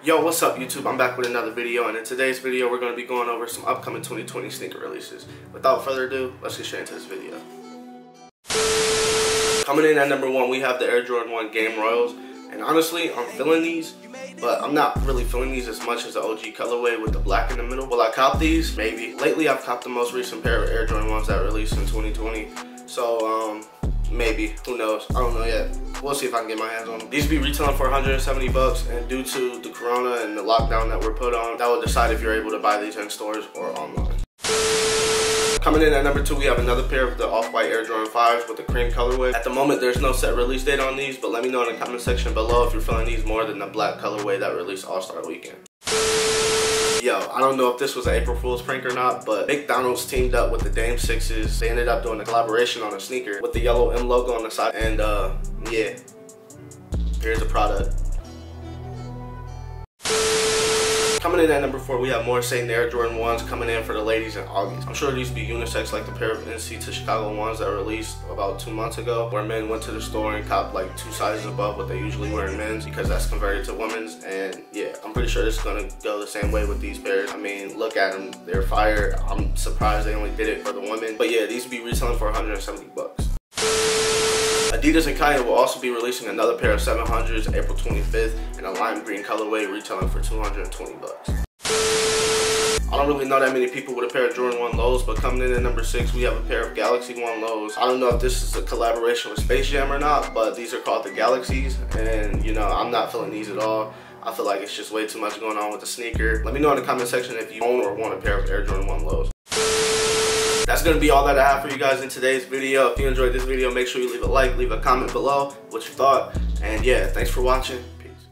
Yo, what's up YouTube? I'm back with another video and in today's video we're going to be going over some upcoming 2020 sneaker releases. Without further ado, let's get straight into this video. Coming in at number one, we have the Air Jordan 1 Game Royals. And honestly, I'm feeling these, but I'm not really feeling these as much as the OG colorway with the black in the middle. Will I cop these? Maybe. Lately, I've copped the most recent pair of Air Jordan 1s that released in 2020. So, um, maybe. Who knows? I don't know yet. We'll see if I can get my hands on them. These be retailing for 170 bucks, and due to the corona and the lockdown that we're put on, that will decide if you're able to buy these in stores or online. Coming in at number two, we have another pair of the Off-White Air Jordan 5s with the cream colorway. At the moment, there's no set release date on these, but let me know in the comment section below if you're feeling these more than the black colorway that released All-Star Weekend. Yo, I don't know if this was an April Fool's prank or not, but McDonald's teamed up with the Dame Sixes. They ended up doing a collaboration on a sneaker with the yellow M logo on the side. And uh, yeah, here's the product. Coming in at number four, we have more Satin Air Jordan 1s coming in for the ladies in August. I'm sure these be unisex like the pair of NC to Chicago ones that released about two months ago, where men went to the store and copped like two sizes above what they usually wear in men's because that's converted to women's. And yeah, I'm pretty sure this is gonna go the same way with these pairs. I mean, look at them, they're fire. I'm surprised they only did it for the women. But yeah, these be retailing for 170 bucks. Adidas and Kanye will also be releasing another pair of 700s April 25th in a lime green colorway retailing for 220 bucks. I don't really know that many people with a pair of Jordan 1 lows, but coming in at number 6, we have a pair of Galaxy 1 lows. I don't know if this is a collaboration with Space Jam or not, but these are called the Galaxies, and you know, I'm not feeling these at all. I feel like it's just way too much going on with the sneaker. Let me know in the comment section if you own or want a pair of Air Jordan 1 lows that's gonna be all that I have for you guys in today's video. If you enjoyed this video, make sure you leave a like, leave a comment below what you thought. And yeah, thanks for watching. Peace.